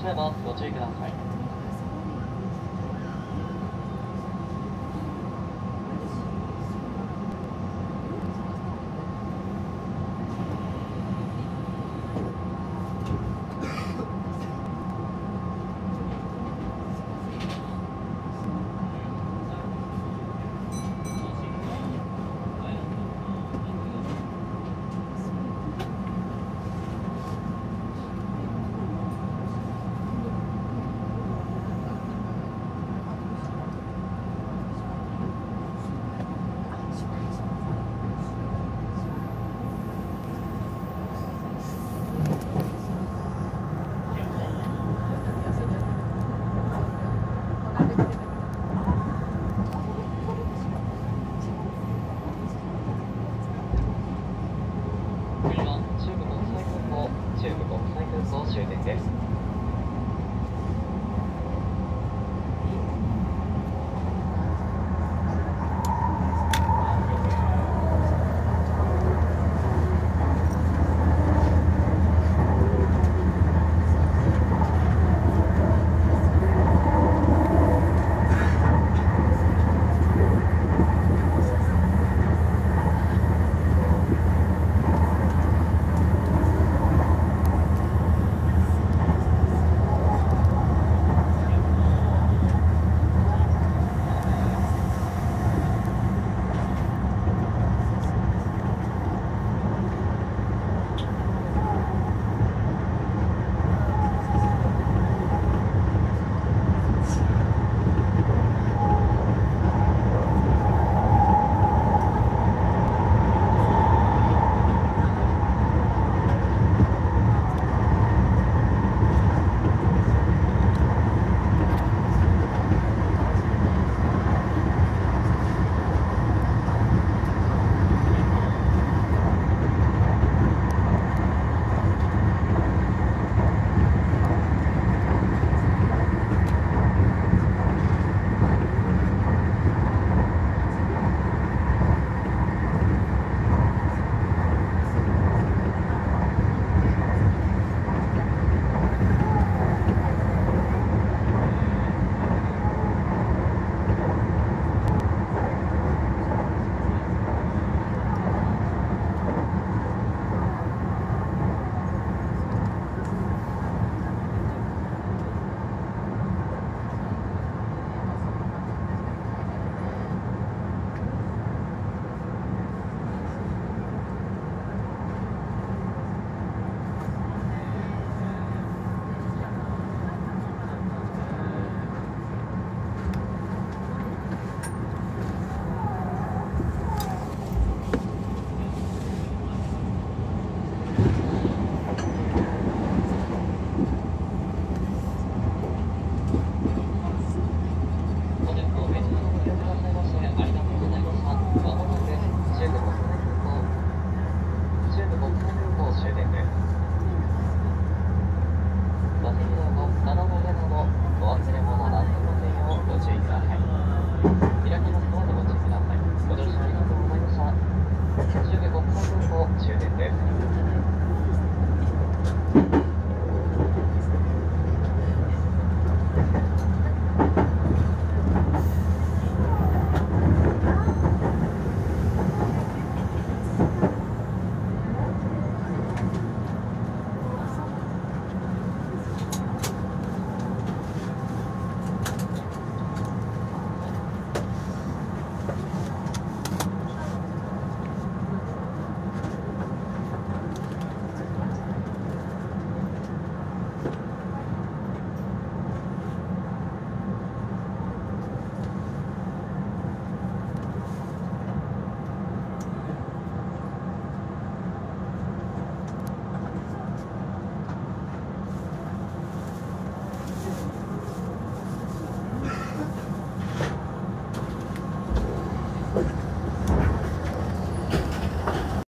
閉めますご注 終点です。